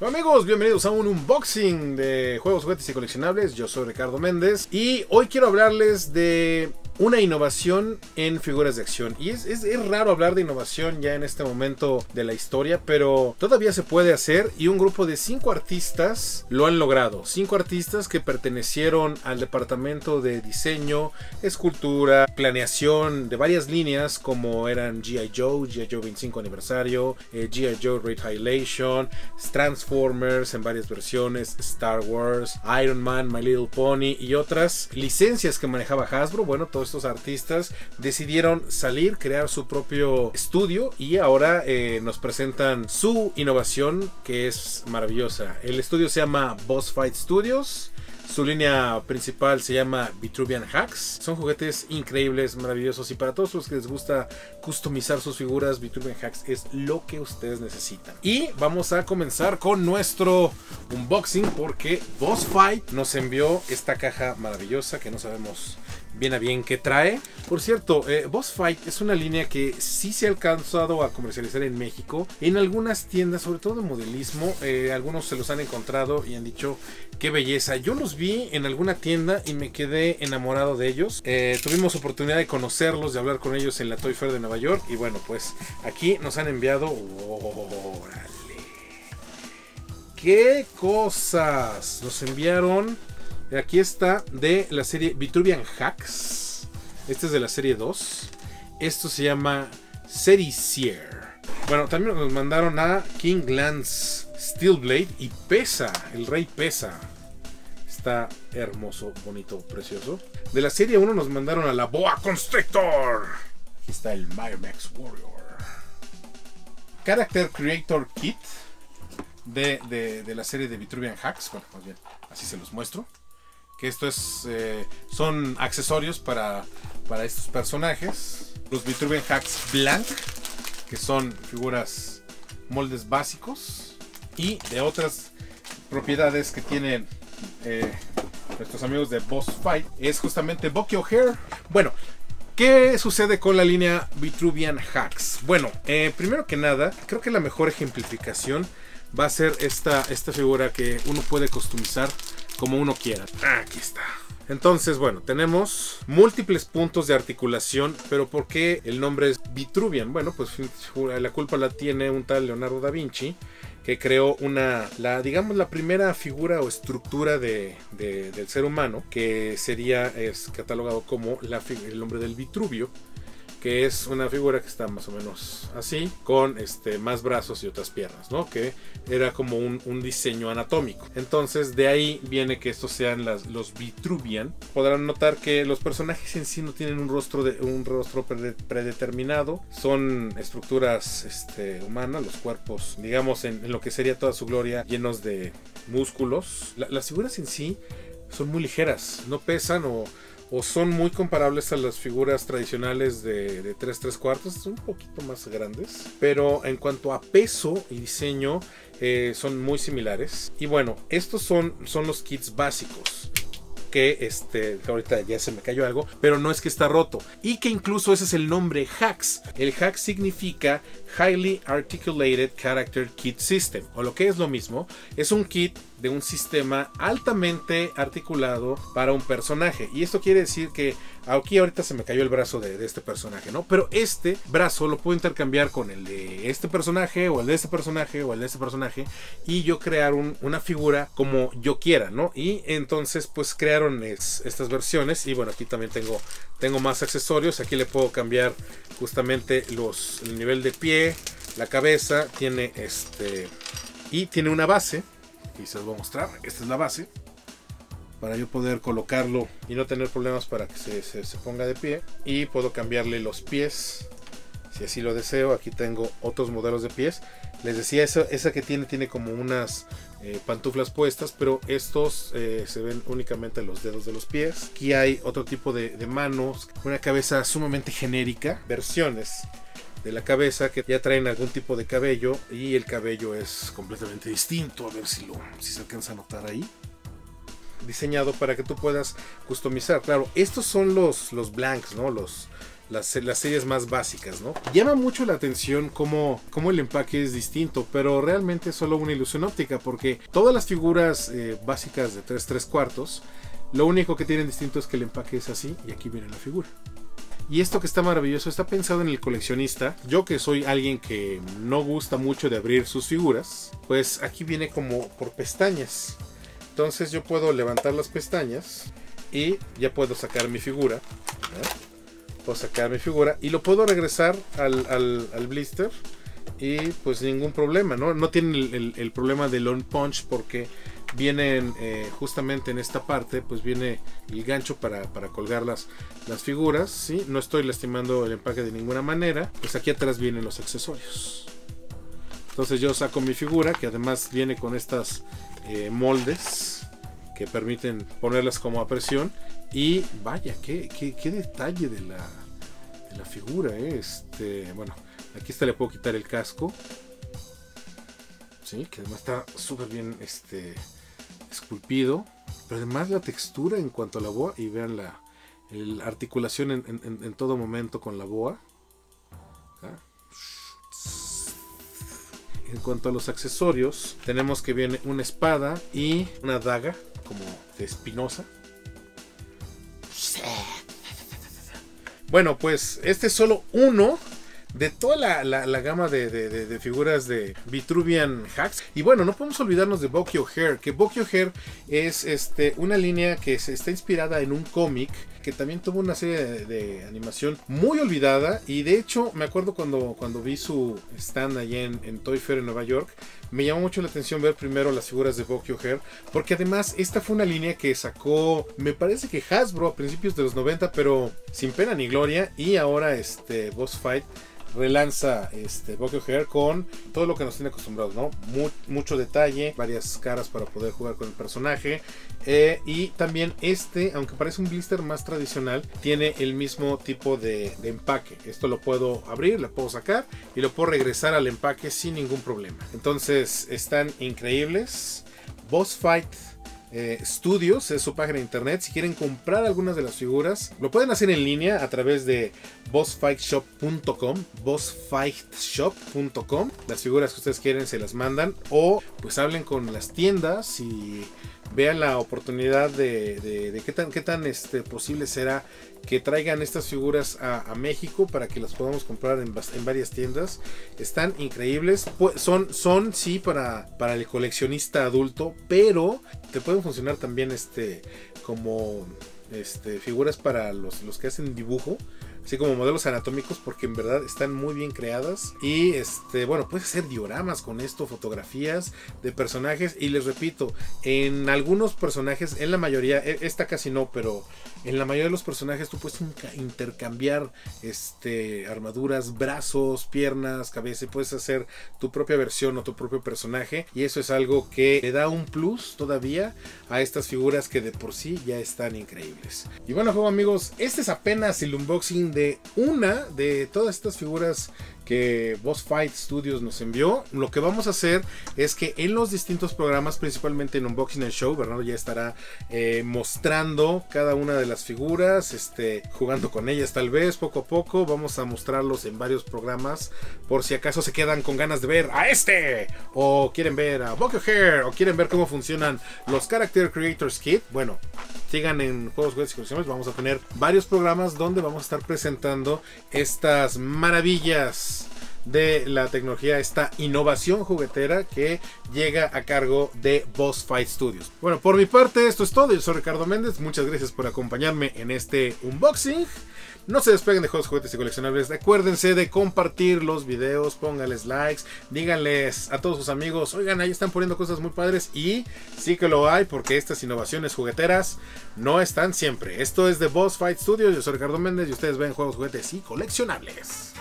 Hola amigos, bienvenidos a un unboxing de juegos, juguetes y coleccionables. Yo soy Ricardo Méndez y hoy quiero hablarles de una innovación en figuras de acción. Y es, raro hablar de innovación ya en este momento de la historia, pero todavía se puede hacer y un grupo de cinco artistas lo han logrado. Cinco artistas que pertenecieron al departamento de diseño, escultura, planeación de varias líneas como eran G.I. Joe, G.I. Joe 25 aniversario, eh, G.I. Joe Retaliation, Transformers en varias versiones, Star Wars, Iron Man, My Little Pony y otras licencias que manejaba Hasbro. Bueno, todo estos artistas decidieron salir, crear su propio estudio y ahora eh, nos presentan su innovación que es maravillosa. El estudio se llama Boss Fight Studios. Su línea principal se llama Vitruvian Hacks. Son juguetes increíbles, maravillosos y para todos los que les gusta customizar sus figuras, Vitruvian Hacks es lo que ustedes necesitan. Y vamos a comenzar con nuestro unboxing porque Boss Fight nos envió esta caja maravillosa que no sabemos bien a bien qué trae. Por cierto, eh, Boss Fight es una línea que sí se ha alcanzado a comercializar en México. En algunas tiendas, sobre todo de modelismo, eh, algunos se los han encontrado y han dicho qué belleza. Yo los vi en alguna tienda y me quedé enamorado de ellos. Eh, tuvimos oportunidad de conocerlos, de hablar con ellos en la Toy Fair de Nueva York. Y bueno, pues aquí nos han enviado... ¡Órale! ¡Qué cosas! Nos enviaron Aquí está de la serie Vitruvian Hacks. Este es de la serie 2. Esto se llama Serisier. Bueno, también nos mandaron a King Lance Steelblade y Pesa, el rey Pesa. Está hermoso, bonito, precioso. De la serie 1 nos mandaron a la Boa Constrictor. Aquí está el Max Warrior. Character Creator Kit de, de la serie de Vitruvian Hacks. Bueno, más bien, así se los muestro que esto es eh, son accesorios para, para estos personajes. Los Vitruvian Hacks Blank, que son figuras moldes básicos y de otras propiedades que tienen eh, nuestros amigos de Boss Fight es justamente Bucky O'Hare. Bueno, ¿Qué sucede con la línea Vitruvian Hacks? Bueno, eh, primero que nada, creo que la mejor ejemplificación va a ser esta, esta figura que uno puede customizar como uno quiera. Aquí está. Entonces, bueno, tenemos múltiples puntos de articulación, pero ¿por qué el nombre es Vitruvian? Bueno, pues la culpa la tiene un tal Leonardo da Vinci, que creó una, la, digamos, la primera figura o estructura de, del ser humano, que sería, es catalogado como la, el nombre del Vitruvio que es una figura que está más o menos así, con este, más brazos y otras piernas, ¿no? Que era como un, diseño anatómico. Entonces de ahí viene que estos sean los Vitruvian. Podrán notar que los personajes en sí no tienen un rostro, de, un rostro predeterminado, son estructuras este, humanas, los cuerpos, digamos, en, lo que sería toda su gloria, llenos de músculos. las figuras en sí son muy ligeras, no pesan o o son muy comparables a las figuras tradicionales de, de 3 3 cuartos, son un poquito más grandes, pero en cuanto a peso y diseño eh, son muy similares. Y bueno, estos son, son los kits básicos que este, ahorita ya se me cayó algo, pero no es que está roto. Y que incluso ese es el nombre HACS. El HACS significa Highly Articulated Character Kit System, o lo que es lo mismo, es un kit de un sistema altamente articulado para un personaje. Y esto quiere decir que aquí ahorita se me cayó el brazo de, este personaje, ¿no? Pero este brazo lo puedo intercambiar con el de este personaje, o el de este personaje, o el de este personaje, y yo crear una figura como yo quiera, ¿no? Y entonces, pues crearon estas versiones. Y bueno, aquí también tengo, tengo más accesorios. Aquí le puedo cambiar justamente los, el nivel de pie, la cabeza, tiene este. Y tiene una base y se los voy a mostrar. Esta es la base para yo poder colocarlo y no tener problemas para que se, ponga de pie. Y puedo cambiarle los pies si así lo deseo. Aquí tengo otros modelos de pies. Les decía, esa, esa que tiene tiene como unas eh, pantuflas puestas, pero estos eh, se ven únicamente los dedos de los pies. Aquí hay otro tipo de manos, una cabeza sumamente genérica, versiones de la cabeza que ya traen algún tipo de cabello y el cabello es completamente distinto. A ver si, lo, si se alcanza a notar ahí. Diseñado para que tú puedas customizar. Claro, estos son los, los blanks, ¿no? Los, las, las, series más básicas, ¿no? Llama mucho la atención cómo, cómo, el empaque es distinto, pero realmente es solo una ilusión óptica, porque todas las figuras eh, básicas de 3 3 cuartos, lo único que tienen distinto es que el empaque es así y aquí viene la figura. Y esto que está maravilloso está pensado en el coleccionista. Yo que soy alguien que no gusta mucho de abrir sus figuras, pues aquí viene como por pestañas. Entonces yo puedo levantar las pestañas y ya puedo sacar mi figura. Puedo sacar mi figura y lo puedo regresar al, blister y pues ningún problema, ¿no? No tiene el, el problema del on punch porque vienen eh, justamente en esta parte pues viene el gancho para, colgar las, las figuras ¿sí? no estoy lastimando el empaque de ninguna manera pues aquí atrás vienen los accesorios entonces yo saco mi figura que además viene con estas eh, moldes que permiten ponerlas como a presión y vaya qué, qué, detalle de la, de la figura ¿eh? este bueno aquí está le puedo quitar el casco Sí, que además está súper bien este, esculpido, pero además la textura en cuanto a la boa, y vean la, articulación en, todo momento con la boa. ¿Ah? En cuanto a los accesorios, tenemos que viene una espada y una daga como de espinosa. Bueno, pues este es solo uno de toda la, gama de, figuras de Vitruvian Hacks. Y bueno, no podemos olvidarnos de Bokyo Hair, que Bokyo Hair es este, una línea que se está inspirada en un cómic que también tuvo una serie de, animación muy olvidada y de hecho me acuerdo cuando, cuando vi su stand allá en, en, Toy Fair en Nueva York me llamó mucho la atención ver primero las figuras de Bokyo Hair porque además esta fue una línea que sacó me parece que Hasbro a principios de los 90 pero sin pena ni gloria y ahora este Boss Fight relanza este Bokyo Hair con todo lo que nos tiene acostumbrados, ¿no? mucho detalle, varias caras para poder jugar con el personaje. Eh, y también este, aunque parece un blister más tradicional, tiene el mismo tipo de, empaque. Esto lo puedo abrir, lo puedo sacar y lo puedo regresar al empaque sin ningún problema. Entonces están increíbles. Boss Fight eh, Studios, es su página de internet. Si quieren comprar algunas de las figuras, lo pueden hacer en línea a través de bossfightshop.com, bossfightshop.com. Las figuras que ustedes quieren se las mandan o pues hablen con las tiendas y vean la oportunidad de, qué tan, qué tan este, posible será que traigan estas figuras a, México para que las podamos comprar en, varias tiendas. Están increíbles. Son, son sí para, para el coleccionista adulto, pero te pueden funcionar también este, como este, figuras para los, los que hacen dibujo así como modelos anatómicos porque en verdad están muy bien creadas. Y este bueno puedes hacer dioramas con esto fotografías de personajes. Y les repito en algunos personajes en la mayoría e, esta casi no pero en la mayoría de los personajes tú puedes intercambiar este armaduras brazos piernas cabeza y puedes hacer tu propia versión o tu propio personaje. Y eso es algo que le da un plus todavía a estas figuras que de por sí ya están increíbles. Y bueno juego amigos este es apenas el unboxing de una de todas estas figuras que Boss Fight Studios nos envió. Lo que vamos a hacer es que en los distintos programas, principalmente en Unboxing and Show, Bernardo ya estará eh, mostrando cada una de las figuras, este, jugando con ellas tal vez poco a poco. Vamos a mostrarlos en varios programas por si acaso se quedan con ganas de ver a este o quieren ver a Bokyo Hair o quieren ver cómo funcionan los Character Creators Kit. Bueno, sigan en Juegos, Juegos y Colecciones. Vamos a tener varios programas donde vamos a estar presentando estas maravillas de la tecnología, esta innovación juguetera que llega a cargo de Boss Fight Studios. Bueno, por mi parte esto es todo. Yo soy Ricardo Méndez. Muchas gracias por acompañarme en este unboxing. No se despeguen de juegos, juguetes y coleccionables. Acuérdense de compartir los videos, pónganles likes, díganles a todos sus amigos, oigan, ahí están poniendo cosas muy padres y sí que lo hay porque estas innovaciones jugueteras no están siempre. Esto es de Boss Fight Studios, yo soy Ricardo Méndez y ustedes ven juegos, juguetes y coleccionables.